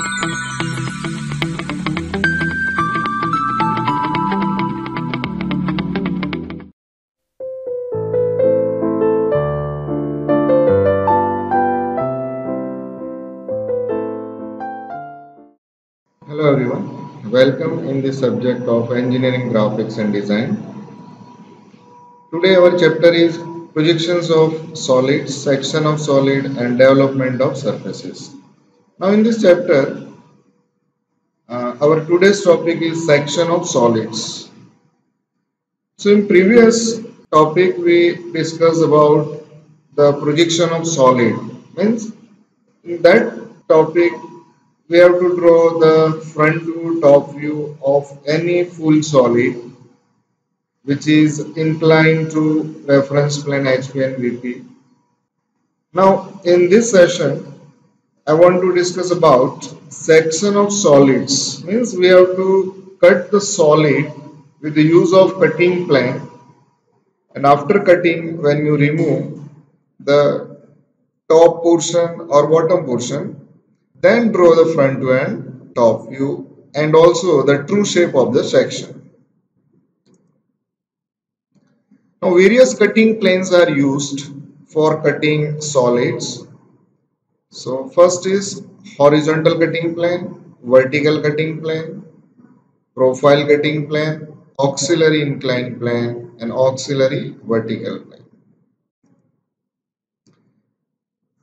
Hello everyone, welcome in the subject of engineering graphics and design. Today our chapter is projections of solids, section of solid and development of surfaces. Now in this chapter, uh, our today's topic is section of solids. So in previous topic we discussed about the projection of solid means in that topic we have to draw the front view top view of any full solid which is inclined to reference plane HP and VP. Now in this session I want to discuss about section of solids means we have to cut the solid with the use of cutting plane and after cutting when you remove the top portion or bottom portion then draw the front view and top view and also the true shape of the section. Now various cutting planes are used for cutting solids. So first is horizontal cutting plane, vertical cutting plane, profile cutting plane, auxiliary inclined plane and auxiliary vertical plane.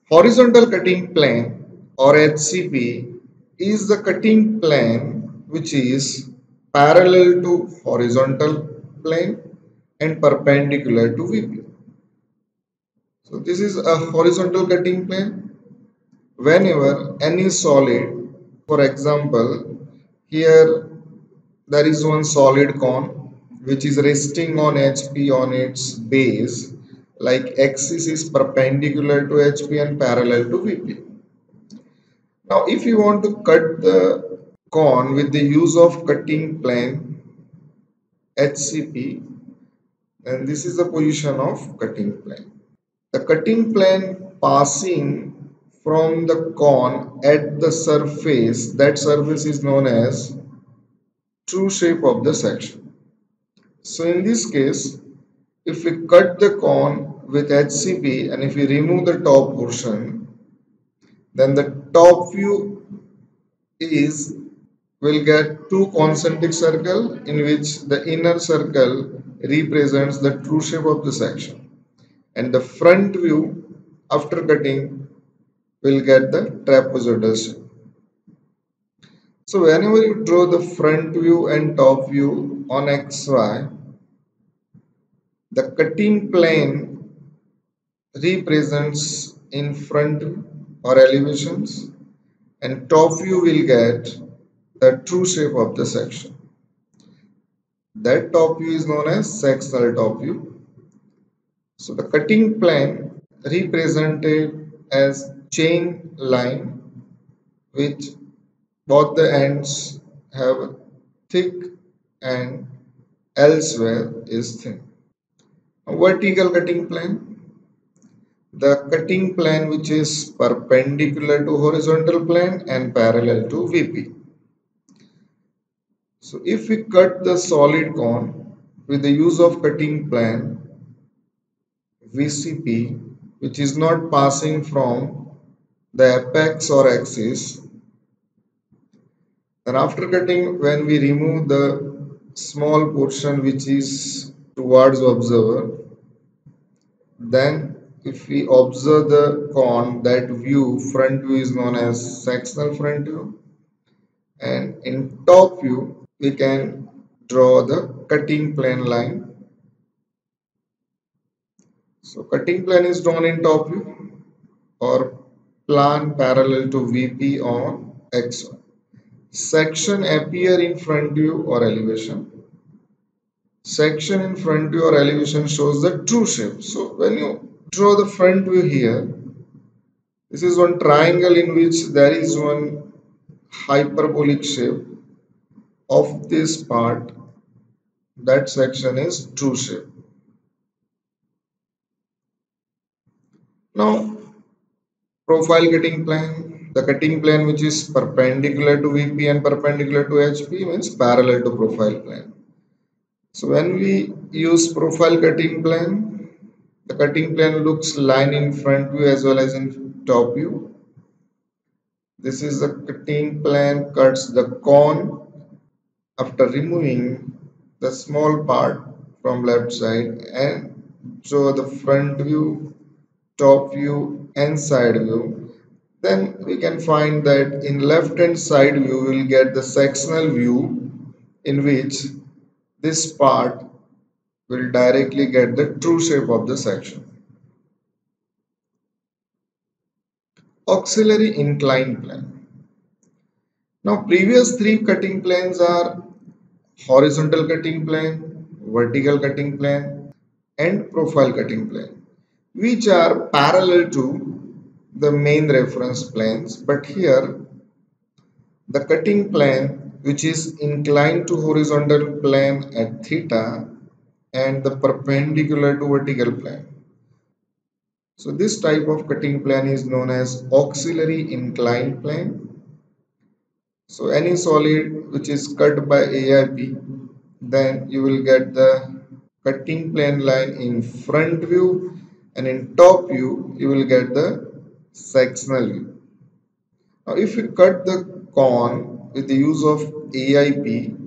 Horizontal cutting plane or HCP is the cutting plane which is parallel to horizontal plane and perpendicular to VP. So this is a horizontal cutting plane. Whenever any solid, for example, here there is one solid cone which is resting on HP on its base like axis is perpendicular to HP and parallel to VP. Now if you want to cut the cone with the use of cutting plane HCP then this is the position of cutting plane. The cutting plane passing from the cone at the surface that surface is known as true shape of the section. So in this case if we cut the cone with HCP and if we remove the top portion then the top view is will get two concentric circle in which the inner circle represents the true shape of the section and the front view after cutting will get the trapezoidal shape. So whenever you draw the front view and top view on XY, the cutting plane represents in front or elevations and top view will get the true shape of the section. That top view is known as sectional top view. So the cutting plane represented as chain line which both the ends have thick and elsewhere is thin. A vertical cutting plane the cutting plane which is perpendicular to horizontal plane and parallel to VP. So if we cut the solid cone with the use of cutting plane VCP which is not passing from the apex or axis. Then after cutting when we remove the small portion which is towards observer then if we observe the cone that view front view is known as sectional front view. And in top view we can draw the cutting plane line. So cutting plane is drawn in top view or plan parallel to VP on X1 section appear in front view or elevation. Section in front view or elevation shows the true shape. So when you draw the front view here this is one triangle in which there is one hyperbolic shape of this part. That section is true shape. Now profile cutting plane the cutting plane which is perpendicular to VP and perpendicular to HP means parallel to profile plane. So when we use profile cutting plane, the cutting plane looks line in front view as well as in top view. This is the cutting plane cuts the cone after removing the small part from left side and so the front view, top view and side view then we can find that in left hand side view we will get the sectional view in which this part will directly get the true shape of the section. Auxiliary inclined plane. Now previous three cutting planes are horizontal cutting plane, vertical cutting plane and profile cutting plane which are parallel to the main reference planes but here the cutting plane which is inclined to horizontal plane at theta and the perpendicular to vertical plane. So this type of cutting plane is known as auxiliary inclined plane. So any solid which is cut by AIP then you will get the cutting plane line in front view and in top view you will get the sectional view. Now if you cut the cone with the use of AIP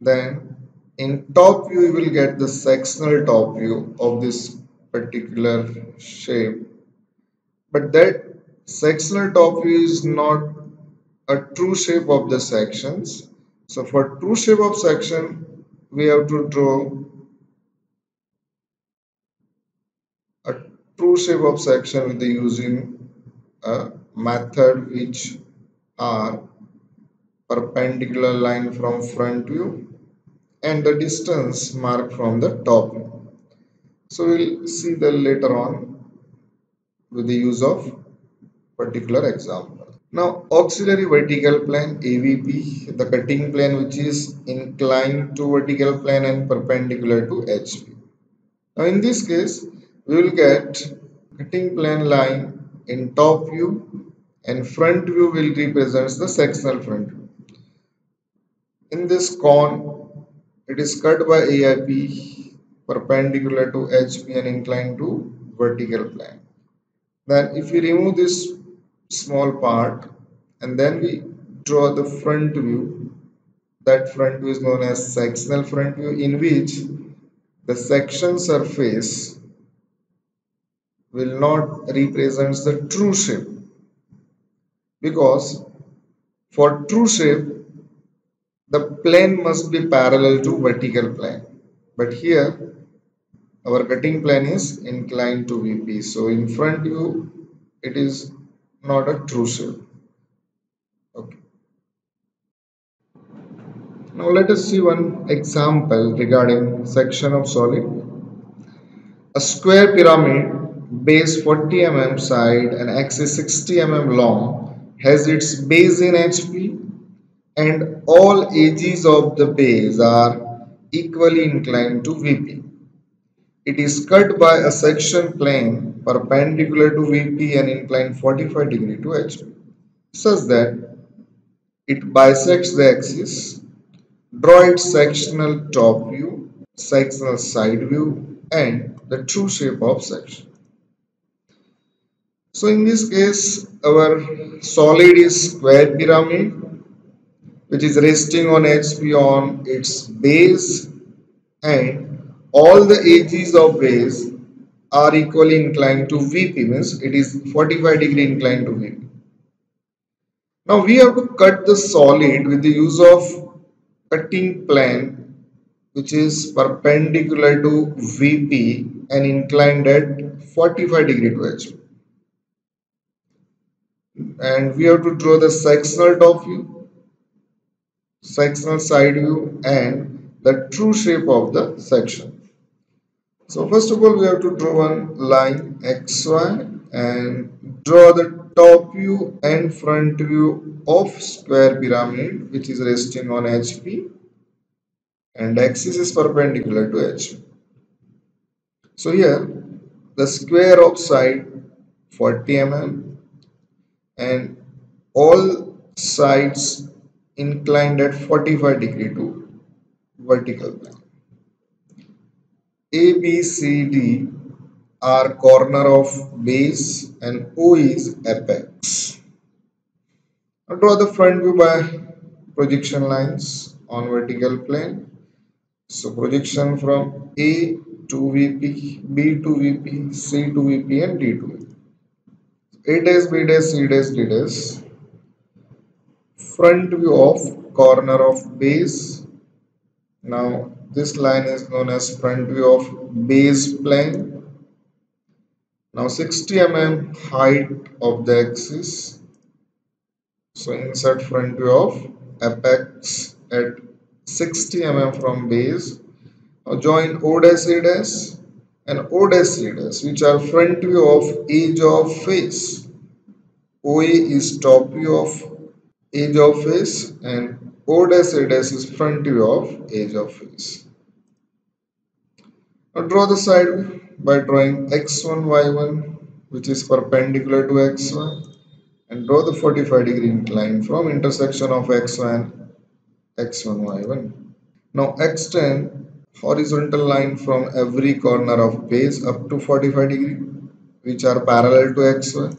then in top view you will get the sectional top view of this particular shape but that sectional top view is not a true shape of the sections so for true shape of section we have to draw a true shape of section with the using a method which are perpendicular line from front view and the distance marked from the top. So we'll see that later on with the use of particular example. Now auxiliary vertical plane AVP, the cutting plane which is inclined to vertical plane and perpendicular to HP. Now in this case we will get cutting plane line in top view and front view will represents the sectional front view. In this cone, it is cut by AIP perpendicular to HP and inclined to vertical plane. Then if we remove this small part and then we draw the front view, that front view is known as sectional front view in which the section surface will not represents the true shape. Because for true shape the plane must be parallel to vertical plane. But here our cutting plane is inclined to VP so in front view it is not a true shape. Okay. Now let us see one example regarding section of solid. A square pyramid base 40 mm side and axis 60 mm long has its base in HP and all edges of the base are equally inclined to VP. It is cut by a section plane perpendicular to VP and inclined 45 degree to HP such that it bisects the axis, draw its sectional top view, sectional side view and the true shape of section. So in this case, our solid is square pyramid, which is resting on HP on its base and all the edges of base are equally inclined to VP means it is 45 degree inclined to VP. Now we have to cut the solid with the use of cutting plane which is perpendicular to VP and inclined at 45 degree to HP and we have to draw the sectional top view, sectional side view and the true shape of the section. So first of all we have to draw one line XY and draw the top view and front view of square pyramid which is resting on HP and axis is perpendicular to HP. So here the square of side 40 mm and all sides inclined at 45 degree to vertical plane. A, B, C, D are corner of base and O is apex. Now draw the front view by projection lines on vertical plane. So projection from A to VP, B to VP, C to VP and D to VP. A dash, B dash, C dash, D dash. Front view of corner of base. Now this line is known as front view of base plane. Now 60 mm height of the axis so insert front view of apex at 60 mm from base. Now join O dash A dash and O dash C which are front view of edge of face. OA is top view of edge of face and O dash is front view of edge of face. Now draw the side by drawing x1 y1 which is perpendicular to x1 and draw the 45 degree incline from intersection of x1 x1 y1 now extend horizontal line from every corner of base up to 45 degree which are parallel to x1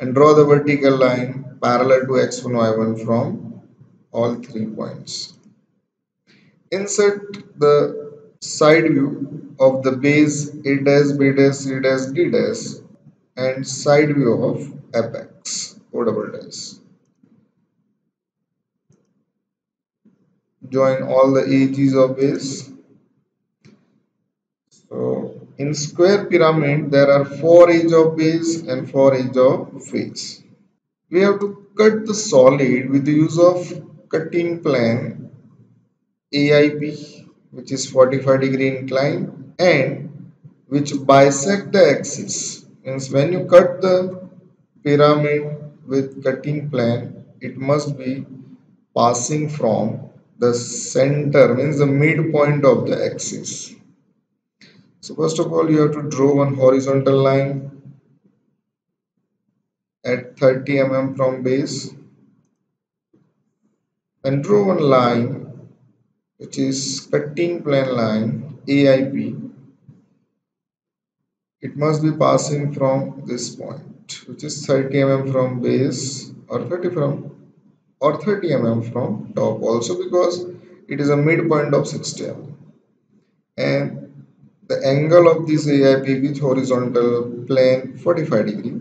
and draw the vertical line parallel to x1 y1 from all three points insert the side view of the base a dash b dash c dash d dash and side view of apex O double dash. Join all the edges of base. So in square pyramid there are four edge of base and four edge of face. We have to cut the solid with the use of cutting plane AIP which is 45 degree incline and which bisect the axis means when you cut the pyramid with cutting plane it must be passing from the center means the midpoint of the axis so first of all you have to draw one horizontal line at 30 mm from base and draw one line which is cutting plane line AIP it must be passing from this point which is 30 mm from base or 30 from or 30 mm from top also because it is a midpoint of 60 mm. And the angle of this AIP with horizontal plane 45 degree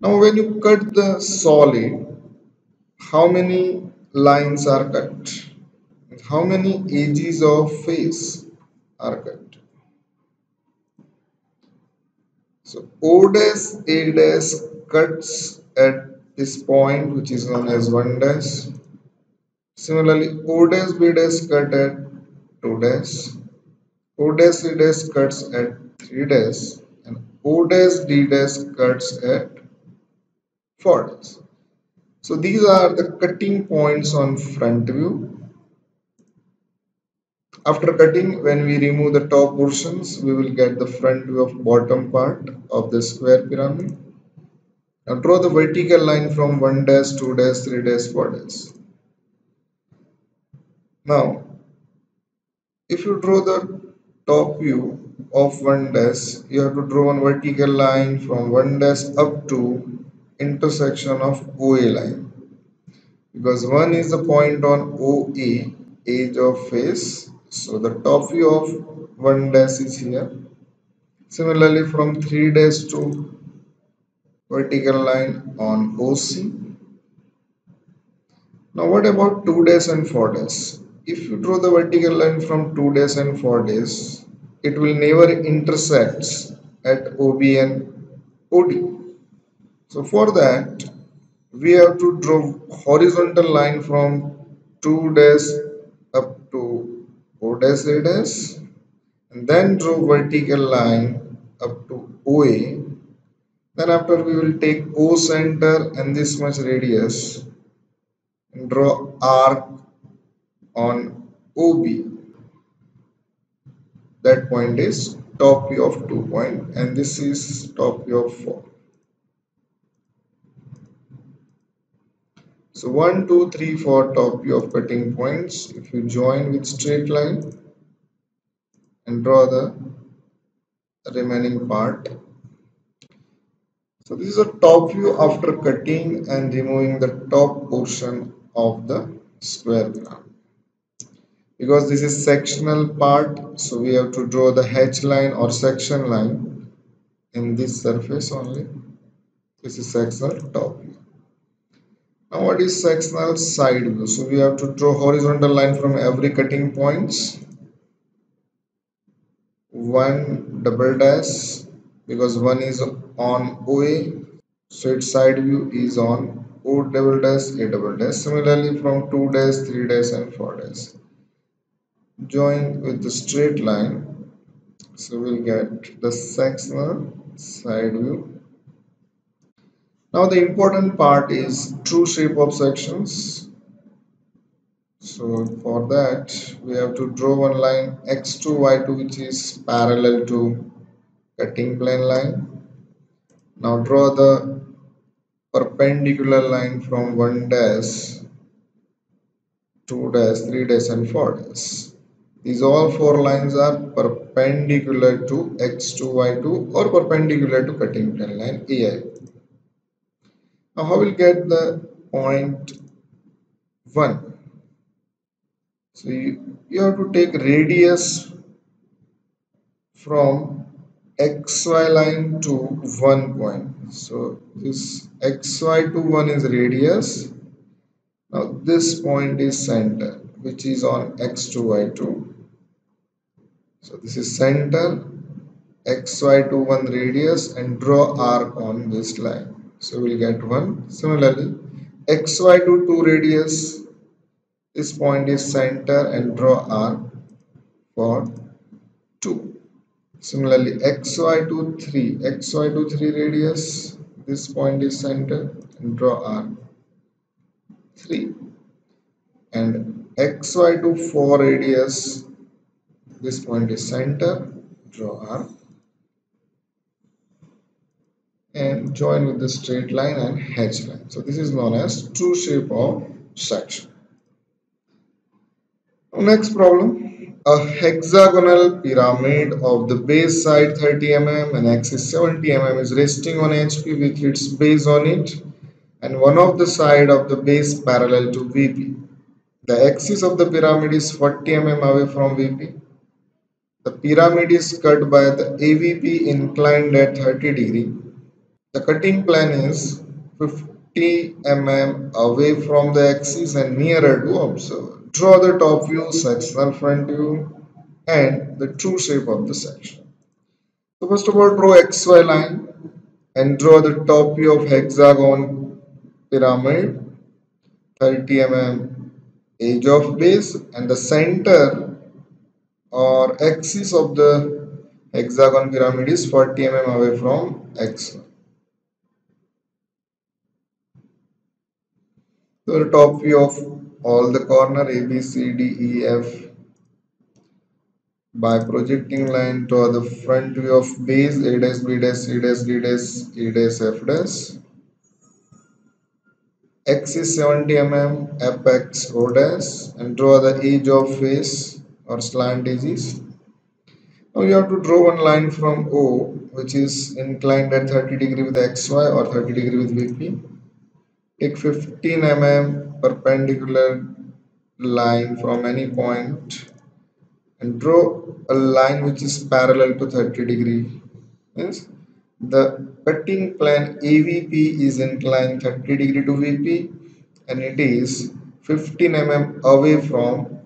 now when you cut the solid how many lines are cut how many edges of face are cut So O dash A dash cuts at this point which is known as 1 dash. Similarly O dash B dash cut at 2 dash. O dash C dash cuts at 3 dash and O dash D dash cuts at 4 dash. So these are the cutting points on front view after cutting, when we remove the top portions, we will get the front view of bottom part of the square pyramid. Now draw the vertical line from 1 dash, 2 dash, 3 dash, 4 dash. Now, if you draw the top view of 1 dash, you have to draw one vertical line from 1 dash up to intersection of OA line. Because 1 is the point on OA, edge of face. So the top view of 1 dash is here. Similarly from 3 dash to vertical line on OC now what about 2 dash and 4 dash if you draw the vertical line from 2 dash and 4 dash it will never intersect at OB and OD so for that we have to draw horizontal line from 2 dash up to O dash A dash and then draw vertical line up to OA then after we will take O center and this much radius and draw arc on OB that point is top view of 2 point and this is top view of 4 So 1, 2, 3, 4 top view of cutting points. If you join with straight line and draw the remaining part. So this is a top view after cutting and removing the top portion of the square pyramid. Because this is sectional part, so we have to draw the hatch line or section line in this surface only. This is sectional top view. Now what is sectional side view? So we have to draw horizontal line from every cutting points. One double dash because one is on OA. So its side view is on O double dash A double dash. Similarly from 2 dash, 3 dash and 4 dash. Join with the straight line. So we'll get the sectional side view now the important part is true shape of sections. So for that we have to draw one line x2 y2 which is parallel to cutting plane line. Now draw the perpendicular line from 1 dash, 2 dash, 3 dash and 4 dash. These all four lines are perpendicular to x2 y2 or perpendicular to cutting plane line AI. Now how will get the point 1? So you, you have to take radius from xy line to 1 point. So this xy to 1 is radius. Now this point is center which is on x to y2. So this is center xy to 1 radius and draw arc on this line. So we'll get 1. Similarly, xy to 2 radius, this point is center and draw arc for 2. Similarly, xy to 3, xy to 3 radius, this point is center and draw arc 3. And xy to 4 radius, this point is center, draw arc and join with the straight line and hatch line. So this is known as true shape of section. Next problem. A hexagonal pyramid of the base side 30 mm and axis 70 mm is resting on HP with its base on it and one of the side of the base parallel to VP. The axis of the pyramid is 40 mm away from VP. The pyramid is cut by the AVP inclined at 30 degree the cutting plane is 50 mm away from the axis and nearer to observer. Draw the top view, sectional front view and the true shape of the section. So first of all draw XY line and draw the top view of hexagon pyramid 30 mm edge of base and the center or axis of the hexagon pyramid is 40 mm away from X. So the top view of all the corner A, B, C, D, E, F by projecting line to the front view of base A dash, B dash, C dash, D dash, E dash, F dash. X is 70 mm, apex dash and draw the edge of face or slant edges. Now you have to draw one line from O which is inclined at 30 degree with XY or 30 degree with VP Take 15 mm perpendicular line from any point and draw a line which is parallel to 30 degree. Means the cutting plane AVP is inclined 30 degree to VP and it is 15 mm away from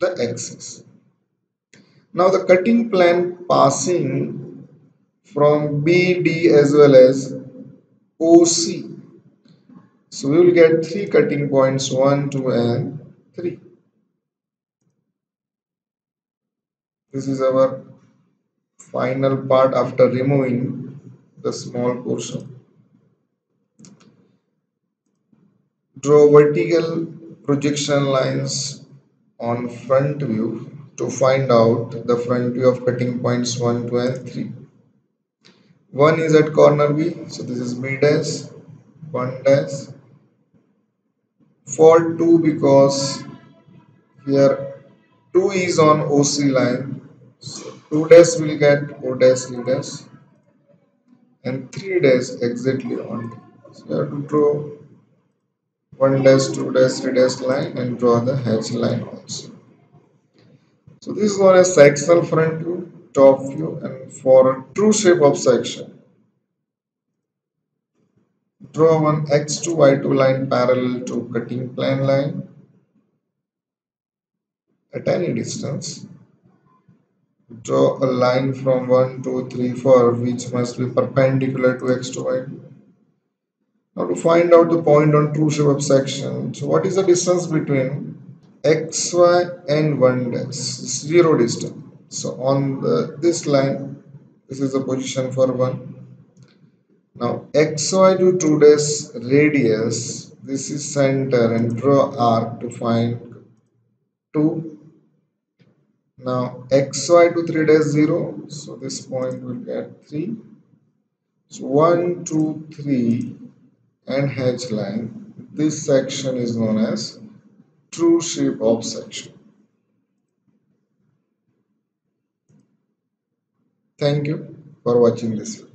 the axis. Now the cutting plane passing from BD as well as OC so we will get three cutting points 1, 2 and 3. This is our final part after removing the small portion. Draw vertical projection lines on front view to find out the front view of cutting points 1, 2 and 3. 1 is at corner B, so this is B dash, 1 dash, for 2 because here 2 is on OC line so 2 dash will get O dash E dash and 3 dash exactly on. So you have to draw 1 dash 2 dash 3 dash line and draw the H line also. So this is known as sectional front view, top view and for true shape of section Draw one x2 y2 line parallel to cutting plane line at any distance. Draw a line from 1, 2, 3, 4 which must be perpendicular to x2 y2. Now to find out the point on true shape of section, so what is the distance between xy and 1 dash? Zero distance. So on the, this line, this is the position for 1 now xy to 2 dash radius, this is center and draw arc to find 2. Now xy to 3 dash 0, so this point will get 3. So 1, 2, 3 and H line, this section is known as true shape of section. Thank you for watching this video.